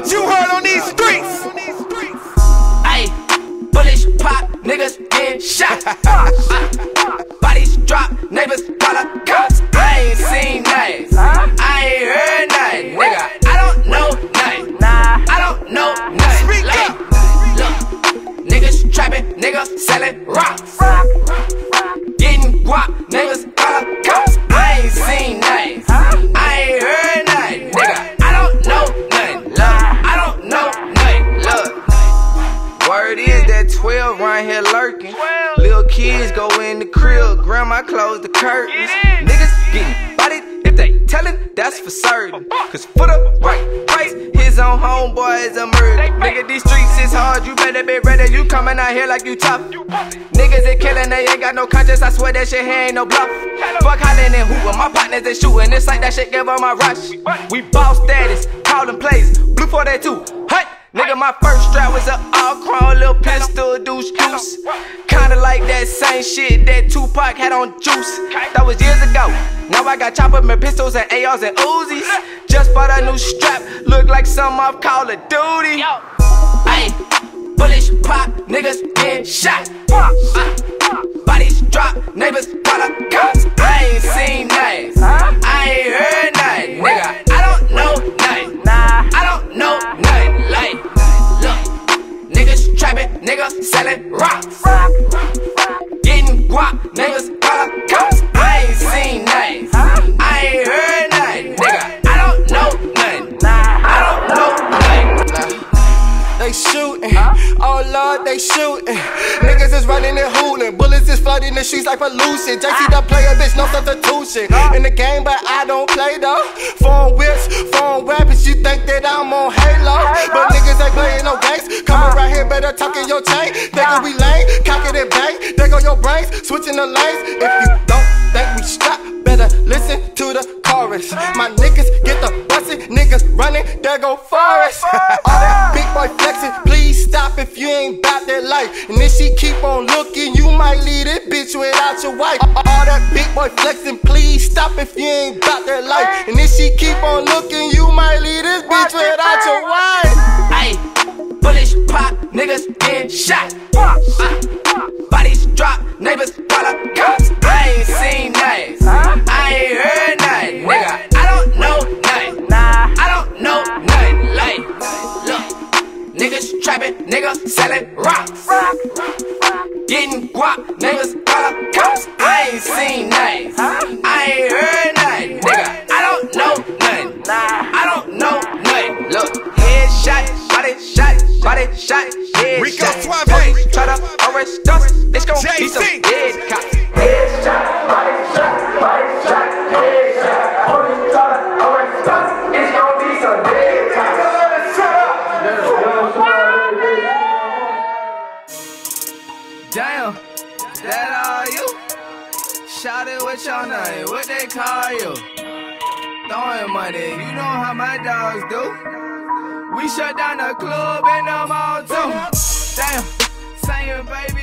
What you heard on these streets? Ayy, bullets pop, niggas get shot. Bodies drop, neighbors call the cops. I ain't seen nothing. I ain't heard nothing, nigga. I don't know nothing. I don't know nothing. Look, look. Niggas trapping, niggas selling rocks. Word is that 12 right here lurking. Little kids go in the crib, grandma close the curtains. Niggas getting bodied if they tellin', that's for certain. Cause for the right price, his own homeboy is a murder. Nigga, these streets is hard, you better be ready. You coming out here like you tough. Niggas is killing, they ain't got no conscience. I swear that shit here ain't no bluff. Fuck hollering and hootin', my partners is shooting. It's like that shit give 'em a rush. We ball status, callin' plays, blue 482. Hey! Nigga, my first strap was a Kinda like that same shit that Tupac had on juice. That was years ago. Now I got chopper and pistols and ARs and Uzis. Just bought a new strap, look like some off Call of Duty. Ayy, bullets pop, niggas get shot. Selling rocks. Getting guap, niggas call the cops. I ain't seen nothing. I ain't heard nothing, nigga. I don't know nothing. I don't know nothing. They shooting, oh lord, they shooting. Niggas is running and hooling, bullets is flooding the streets like pollution. JC the player, bitch, no substitution. In the game, but I don't play though. Phone whips, phone weapons, you think that I'm on Halo? But here, better tuck in your chain. We lame, cock it and bang. There go your brains, switching the lanes. If you don't think we stop, better listen to the chorus. My niggas get the bustin', niggas running, they go Forrest. All that big boy flexing, please stop if you ain't bout that life. And if she keep on looking, you might leave this bitch without your wife. All that big boy flexing, please stop if you ain't bout that life. And if she keep on looking, you might leave this bitch without Getting guap, niggas call the cops. I ain't seen nothing. I ain't heard nothing, nigga. I don't know nothing. I don't know nothing. Look, headshot, body shot, body shot, headshot. Rico Suave. Police Try to arrest us, it's gon' be some dead cops. Head shot, body shot, body Damn, Shout it with your name, what they call you? Throwing money, you know how my dogs do. We shut down the club and the mall too. Damn, saying baby